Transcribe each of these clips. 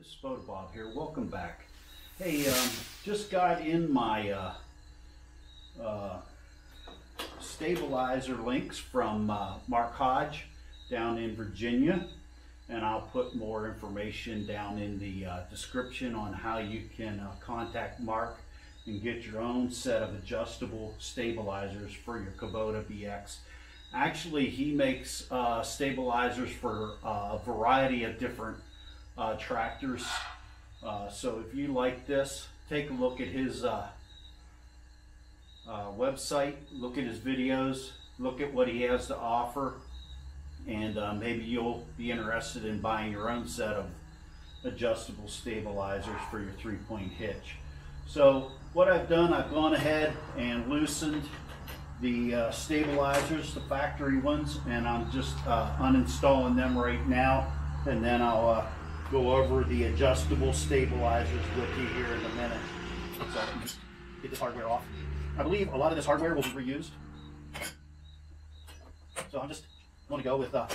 This is Bota Bob here. Welcome back. Hey, um, just got in my uh, uh, stabilizer links from uh, Mark Hodge down in Virginia, and I'll put more information down in the uh, description on how you can uh, contact Mark and get your own set of adjustable stabilizers for your Kubota BX. Actually, he makes uh, stabilizers for a variety of different uh, tractors. Uh, so if you like this, take a look at his uh, uh, website, look at his videos, look at what he has to offer, and uh, maybe you'll be interested in buying your own set of adjustable stabilizers for your three-point hitch. So what I've done, I've gone ahead and loosened the uh, stabilizers, the factory ones, and I'm just uh, uninstalling them right now, and then I'll uh, go over the adjustable stabilizers with you here in a minute. So get this hardware off. I believe a lot of this hardware will be reused. So I'm just going to go with uh,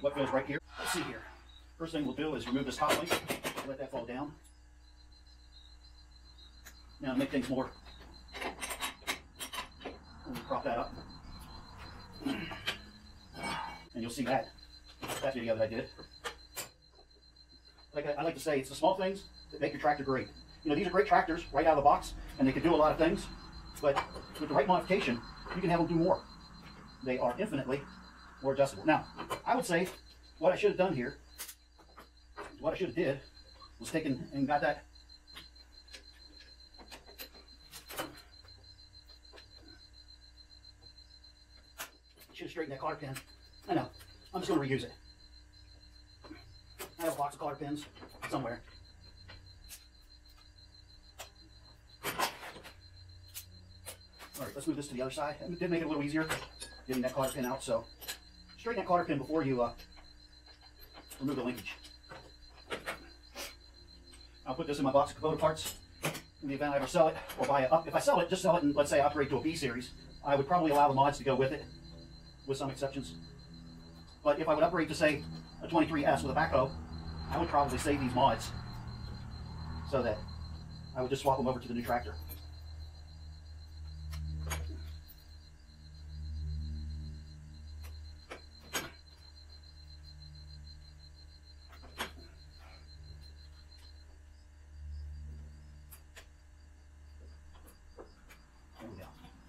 what goes right here. Let's see here. First thing we'll do is remove this top link, let that fall down. Now make things more, we'll prop that up. And you'll see that, that video that I did. Like I, like to say, it's the small things that make your tractor great. You know, these are great tractors right out of the box, and they can do a lot of things, but with the right modification, you can have them do more. They are infinitely more adjustable. Now, I would say what I should have done here, what I should have did, was taken and got that should have straightened that cotter pin. I know. I'm just going to reuse it. Have a box of cotter pins somewhere. All right, let's move this to the other side. It did make it a little easier getting that cotter pin out, so straighten that cotter pin before you uh, remove the linkage. I'll put this in my box of Kubota parts in the event I ever sell it or buy it up. If I sell it, just sell it and let's say I upgrade to a B series. I would probably allow the mods to go with it, with some exceptions. But if I would upgrade to say a 23S with a backhoe, I would probably save these mods so that I would just swap them over to the new tractor.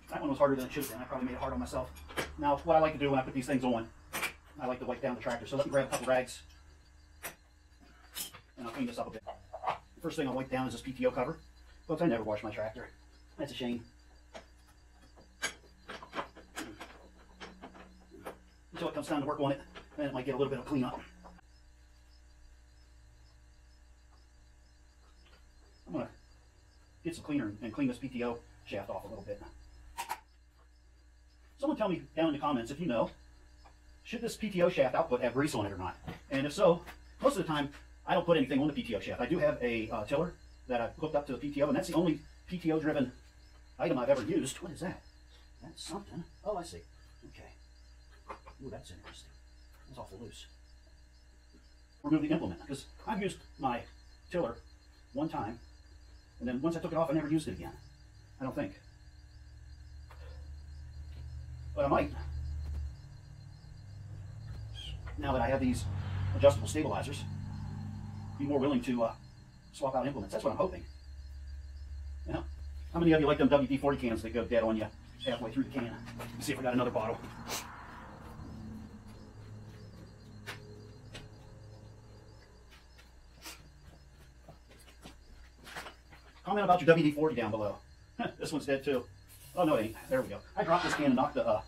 That one was harder than it should have been. I probably made it hard on myself. Now, what I like to do when I put these things on, I like to wipe down the tractor. So let me grab a couple rags and I'll clean this up a bit. First thing I'll wipe down is this PTO cover. Folks, I never wash my tractor. That's a shame. Until it comes time to work on it, then it might get a little bit of cleanup. I'm gonna get some cleaner and clean this PTO shaft off a little bit. Someone tell me down in the comments if you know, should this PTO shaft output have grease on it or not? And if so, most of the time, I don't put anything on the PTO shaft. I do have a uh, tiller that I've hooked up to the PTO, and that's the only PTO-driven item I've ever used. What is that? That's something. Oh, I see. Okay. Ooh, that's interesting. That's awful loose. Remove the implement, because I've used my tiller one time, and then once I took it off, I never used it again. I don't think. But I might. Now that I have these adjustable stabilizers, be more willing to uh, swap out implements. That's what I'm hoping. You know, how many of you like them WD-40 cans that go dead on you halfway through the can? Let's see if we got another bottle. Comment about your WD-40 down below. this one's dead too. Oh no, it ain't. There we go. I dropped this can and knocked the uh,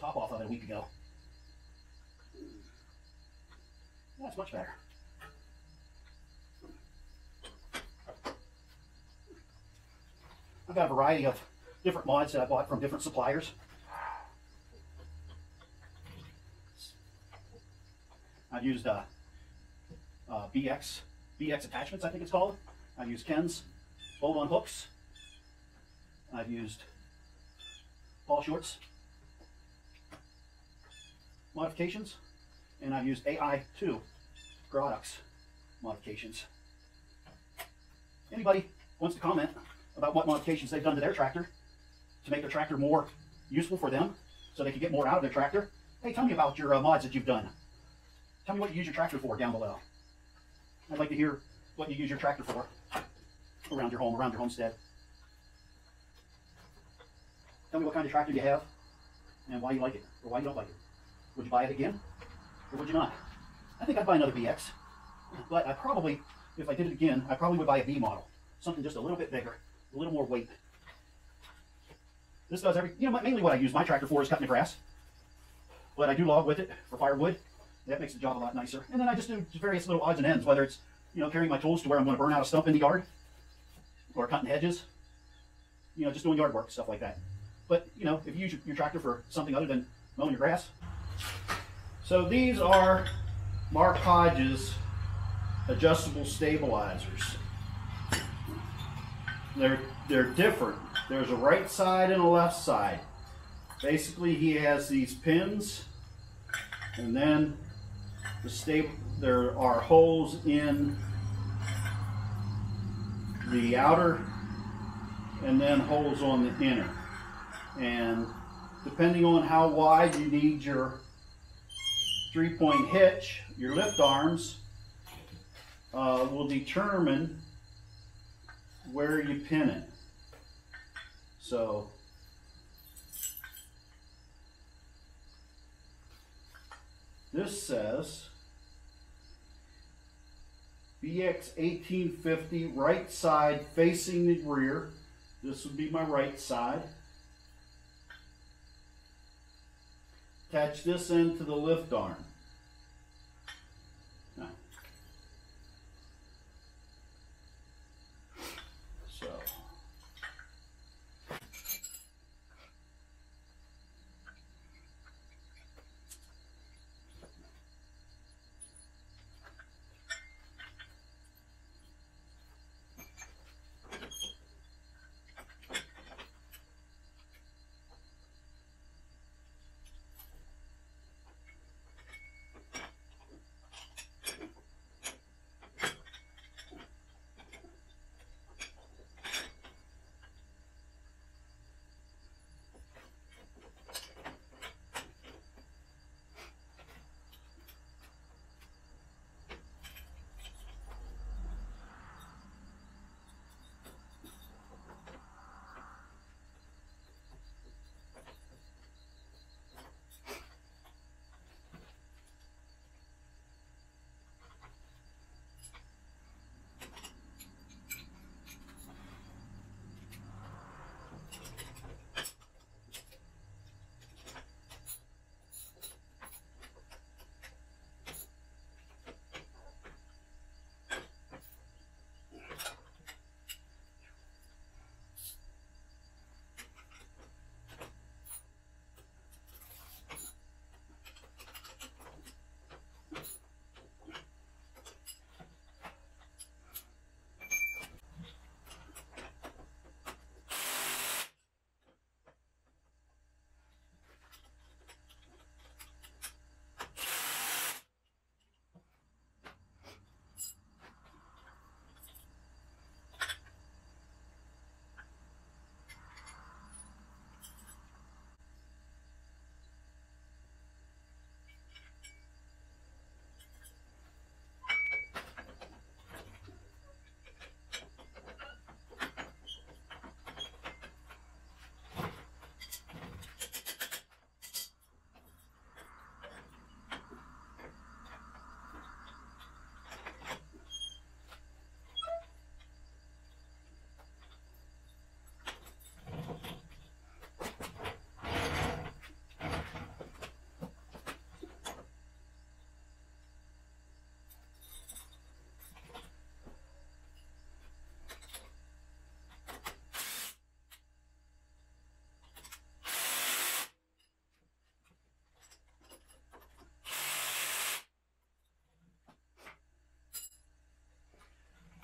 top off of it a week ago. That's much better. I've got a variety of different mods that I bought from different suppliers. I've used uh, uh, BX, BX attachments, I think it's called. I've used Ken's bolt-on hooks. I've used Paul Shorts modifications, and I've used AI2 products modifications. anybody wants to comment about what modifications they've done to their tractor to make their tractor more useful for them so they can get more out of their tractor, hey, tell me about your uh, mods that you've done. Tell me what you use your tractor for down below. I'd like to hear what you use your tractor for around your home, around your homestead. Tell me what kind of tractor you have and why you like it or why you don't like it. Would you buy it again or would you not? I think I'd buy another BX, but I probably, if I did it again, I probably would buy a B model. Something just a little bit bigger, a little more weight. This does every, you know, mainly what I use my tractor for is cutting the grass. But I do log with it for firewood. That makes the job a lot nicer. And then I just do various little odds and ends, whether it's, you know, carrying my tools to where I'm going to burn out a stump in the yard or cutting hedges, you know, just doing yard work, stuff like that. But, you know, if you use your, your tractor for something other than mowing your grass. So these are Mark Hodges adjustable stabilizers. They're, they're different. There's a right side and a left side. Basically, he has these pins, and then the staple, there are holes in the outer, and then holes on the inner. And depending on how wide you need your three-point hitch, your lift arms, uh, will determine where you pin it. So this says BX 1850 right side facing the rear. This would be my right side. Attach this end to the lift arm.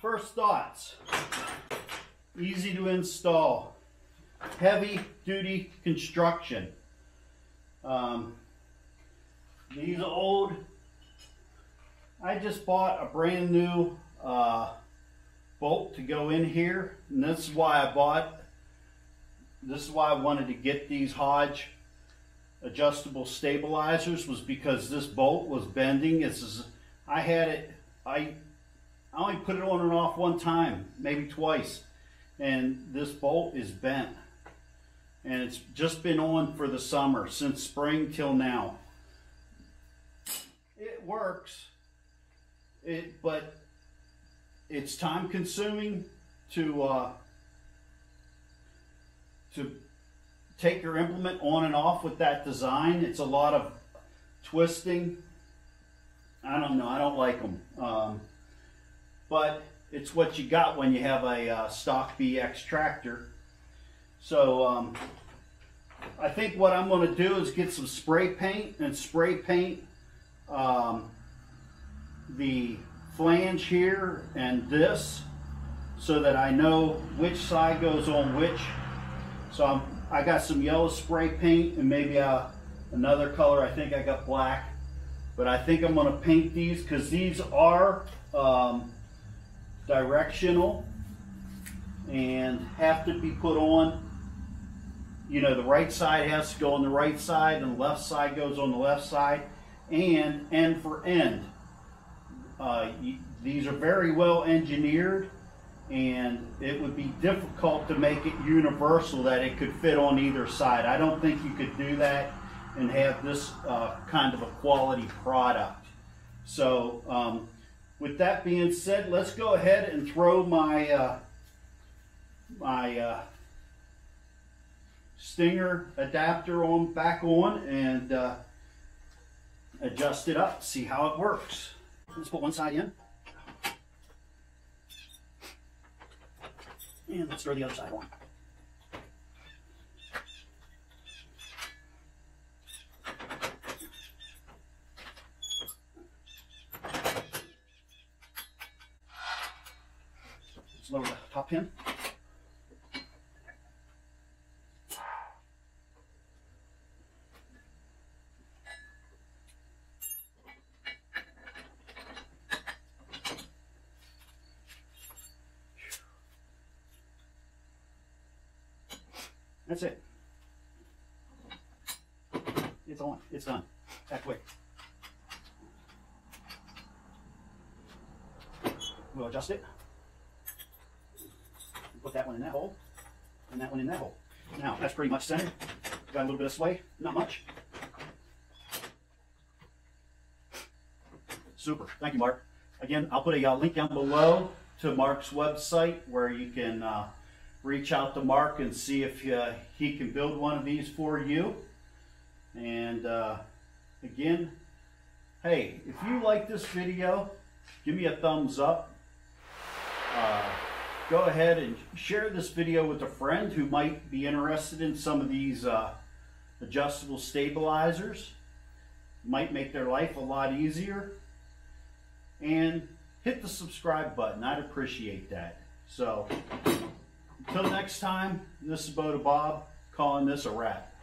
First thoughts. Easy to install. Heavy duty construction. Um, these old, I just bought a brand new uh, bolt to go in here, and this is why I bought. This is why I wanted to get these Hodge adjustable stabilizers was because this bolt was bending. It's just- I had it. I I only put it on and off one time, maybe twice, and this bolt is bent, and it's just been on for the summer since spring till now. It works. It but it's time consuming to uh, to take your implement on and off with that design. It's a lot of twisting. I don't know. I don't like them. Um, but it's what you got when you have a uh, stock BX tractor. So um, I think what I'm going to do is get some spray paint and spray paint um, the flange here and this so that I know which side goes on which. So I'm, I got some yellow spray paint and maybe uh, another color. I think I got black. But I think I'm going to paint these because these are um, directional and have to be put on. You know, the right side has to go on the right side and the left side goes on the left side and end for end. Uh, y- these are very well engineered and it would be difficult to make it universal that it could fit on either side. I don't think you could do that and have this uh, kind of a quality product. So, um, with that being said, let's go ahead and throw my uh, my uh, Stinger adapter on back on and uh, adjust it up. See how it works. Let's put one side in. And let's throw the other side on. Let's lower the top pin. That's it. It's on. It's done. That quick. We'll adjust it. One in that hole, and that one in that hole. Now, that's pretty much centered. Got a little bit of sway, not much. Super. Thank you, Mark. Again, I'll put a uh, link down below to Mark's website where you can uh, reach out to Mark and see if uh, he can build one of these for you. And uh, again, hey, if you like this video, give me a thumbs up. Go ahead and share this video with a friend who might be interested in some of these uh, adjustable stabilizers. Might make their life a lot easier. And hit the subscribe button. I'd appreciate that. So, until next time, this is Bota Bob calling this a wrap.